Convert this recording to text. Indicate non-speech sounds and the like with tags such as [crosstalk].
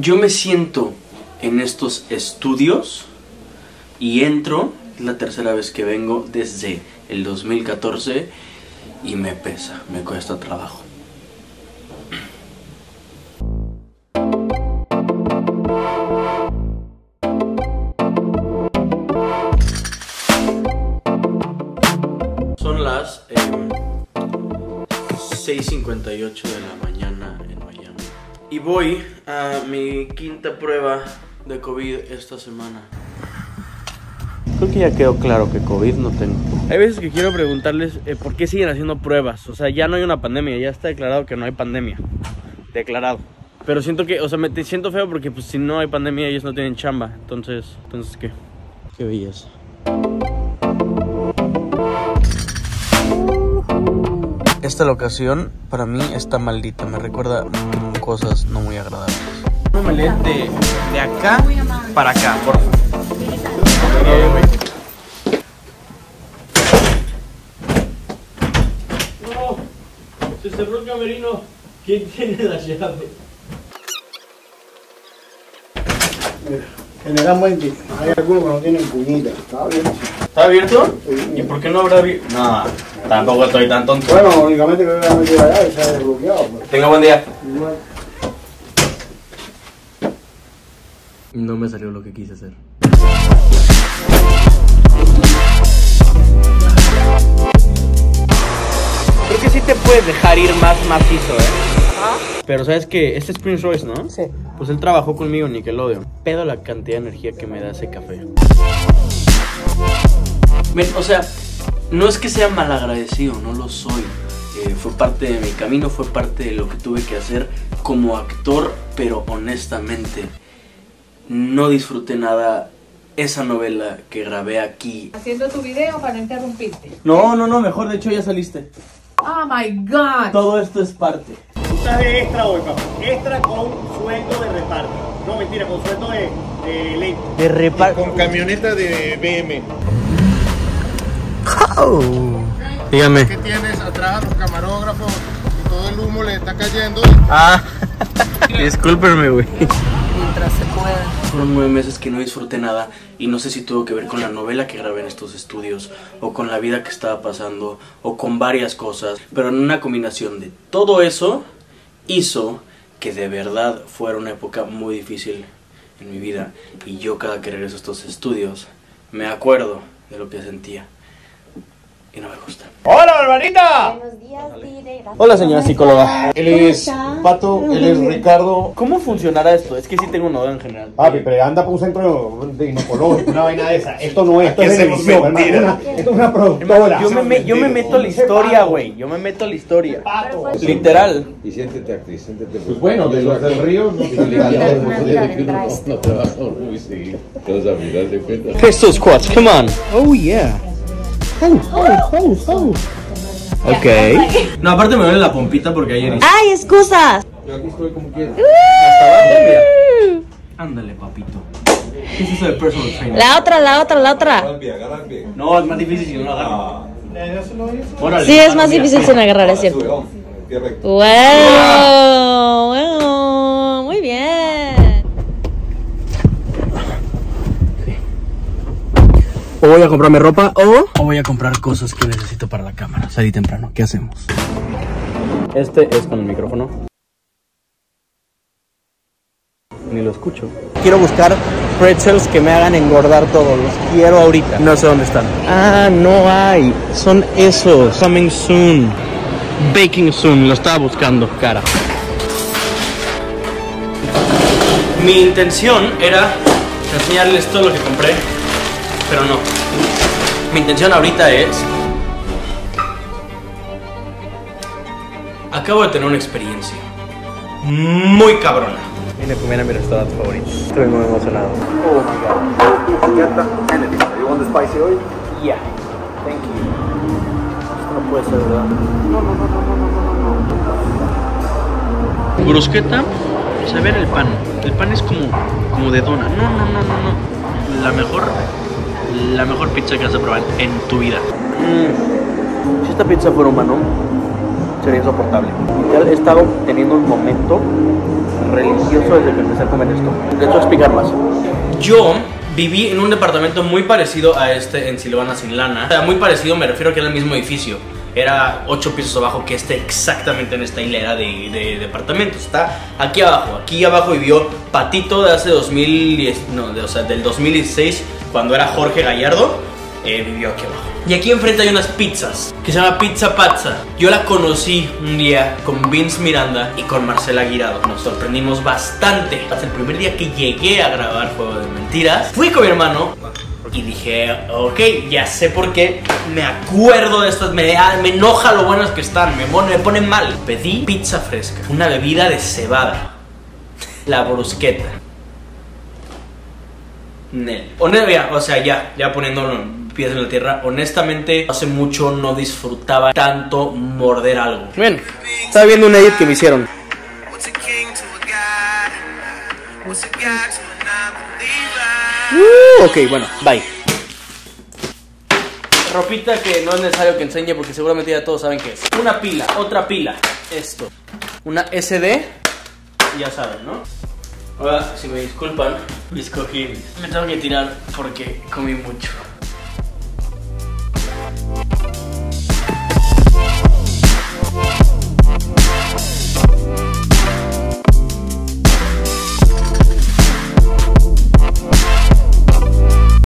yo me siento en estos estudios y entro, es la tercera vez que vengo desde el 2014 y me pesa, me cuesta trabajo. Son las em, 6.58 de la mañana. Y voy a mi quinta prueba de COVID esta semana. Creo que ya quedó claro que COVID no tengo. Hay veces que quiero preguntarles eh, por qué siguen haciendo pruebas. O sea, ya no hay una pandemia, ya está declarado que no hay pandemia. Declarado. Pero siento que, o sea, me te siento feo porque pues si no hay pandemia ellos no tienen chamba. Entonces, entonces ¿qué? Qué belleza. Esta locación para mí está maldita, me recuerda cosas no muy agradables. Un omelette de, de acá para acá, por favor. No, se cerró el camerino. ¿Quién tiene la llave? Generalmente hay algunos que no tienen puñita. ¿Está bien? ¿Está abierto? ¿Y por qué no habrá abierto? No, tampoco estoy tan tonto. Bueno, únicamente que voy a meter allá y se ha desbloqueado. Pues. Tenga buen día. Igual. No me salió lo que quise hacer. Creo que sí te puedes dejar ir más macizo, ¿eh? Pero sabes que este es Prince Royce, ¿no? Sí. Pues él trabajó conmigo en Nickelodeon. Pedo la cantidad de energía que me da ese café. Ven, o sea, no es que sea malagradecido, no lo soy. Eh, fue parte de mi camino, fue parte de lo que tuve que hacer como actor, pero honestamente no disfruté nada esa novela que grabé aquí. Haciendo tu video para no interrumpirte. No, no, no, mejor de hecho ya saliste. Oh my god. Todo esto es parte. Tú estás de extra hoy, papá. Extra con sueldo de reparto. No, mentira, con sueldo de, de lente. De reparto. Con camioneta de BM. Dígame. ¿Qué tienes atrás a los camarógrafos? Y todo el humo le está cayendo. Ah, [laughs] discúlpenme, güey. Mientras se pueda. Fueron nueve meses que no disfruté nada y no sé si tuvo que ver con la novela que grabé en estos estudios o con la vida que estaba pasando o con varias cosas, pero en una combinación de todo eso hizo que de verdad fuera una época muy difícil en mi vida y yo cada que regreso a estos estudios me acuerdo de lo que sentía y no me gusta. ¡Hola, Barbarita! Buenos días. Hola señora psicóloga. Él es Pato, él es Ricardo. ¿Cómo funcionará esto? Es que sí tengo una duda en general. Papi, pero anda por un centro de ginecológico, una vaina de esa. Esto no es, esto es televisión, hermano. Esto es una productora. Yo me, me- yo me meto a la historia, güey. Yo me meto a la historia. Literal. Y siéntete actriz, siéntete. Pues bueno, de los del río no cuentas. Estos squats, come on. Oh, yeah. Ok. No, aparte me duele la pompita porque ayer hice. ¡Ay, excusas! Yo aquí estoy como quiera. Hasta abajo, mira. Ándale, papito. ¿Qué es eso de personal trainer? La otra, la otra, la otra. No, es más difícil si no lo agarro. Ah, Órale, Sí, es más difícil sin agarrar, es cierto. ¡Wow! ¡Wow! Muy bien. O voy a comprarme ropa o... O voy a comprar cosas que necesito para la cámara. Salí temprano. ¿Qué hacemos? Este es con el micrófono. Ni lo escucho. Quiero buscar pretzels que me hagan engordar todo. Los quiero ahorita. No sé dónde están. Ah, no hay. Son esos. Coming soon. Baking soon. Lo estaba buscando, cara. Mi intención era enseñarles todo lo que compré, pero no. Mi intención ahorita es... Acabo de tener una experiencia muy cabrona. Vine a comer a mi restaurante favorito. Estoy muy emocionado. Oh my god. Yeah. Thank you. Esto no puede ser verdad. No, no, no, no, no, no, no, no. Brusqueta, o sea, ver el pan. El pan es como, como de dona. No, no, no, no, no. La mejor, la mejor pizza que vas a probar en tu vida. Si esta pizza fuera humano, sería insoportable. Literal, he estado teniendo un momento religioso desde que empecé a comer esto. De hecho, explicar más. Yo viví en un departamento muy parecido a este en Silvana Sin Lana. O sea, muy parecido, me refiero a que era el mismo edificio. Era ocho pisos abajo que este exactamente en esta hilera de, de departamentos. Está aquí abajo. Aquí abajo vivió Patito de hace 2010, no, de- o sea, del 2016, cuando era Jorge Gallardo. eh, vivió aquí abajo. Y aquí enfrente hay unas pizzas que se llama Pizza Pazza. Yo la conocí un día con Vince Miranda y con Marcela Guirado. Nos sorprendimos bastante. Hasta el primer día que llegué a grabar Juego de Mentiras, fui con mi hermano y dije, ok, ya sé por qué me acuerdo de estas, me, ah, me enoja lo buenas que están, me, me ponen mal. Pedí pizza fresca, una bebida de cebada, la brusqueta. Nel. Hone- ya, o sea, ya, ya poniendo pies en la tierra, honestamente, hace mucho no disfrutaba tanto morder algo. Bien, estaba viendo un edit que me hicieron. Uh, ok, bueno, bye. Ropita que no es necesario que enseñe porque seguramente ya todos saben qué es. Una pila, otra pila, esto. Una SD, ya saben, ¿no? Ahora, si me disculpan, Me tengo que tirar porque comí mucho.